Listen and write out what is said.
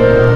Yeah.